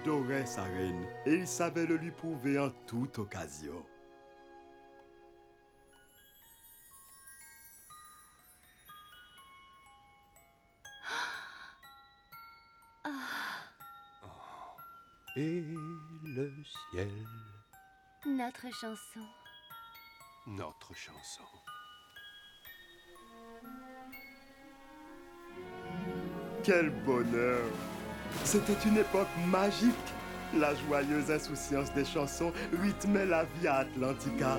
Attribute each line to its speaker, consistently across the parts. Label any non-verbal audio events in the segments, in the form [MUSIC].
Speaker 1: adorait sa reine et il savait le lui prouver en toute occasion. [GASPS]
Speaker 2: Et le ciel,
Speaker 3: Notre chanson.
Speaker 2: notre chanson.
Speaker 1: Quel bonheur C'était une époque magique. La joyeuse insouciance des chansons rythmait la vie à Atlantica.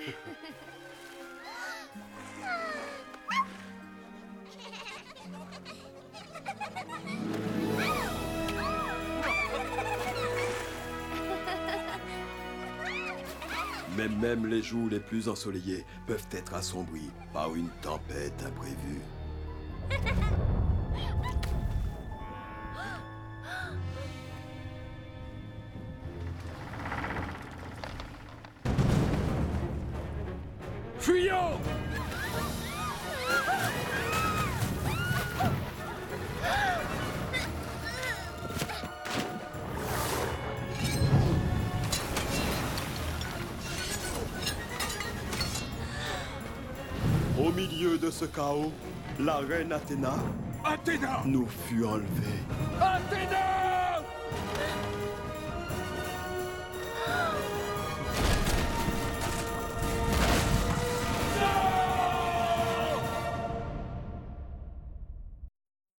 Speaker 1: [LAUGHS] Mais même les jours les plus ensoleillés peuvent être assombris par une tempête imprévue.
Speaker 2: Fuyons
Speaker 1: Au milieu de ce chaos, la reine Athéna
Speaker 2: Athéna
Speaker 1: nous fut enlevée.
Speaker 2: Athéna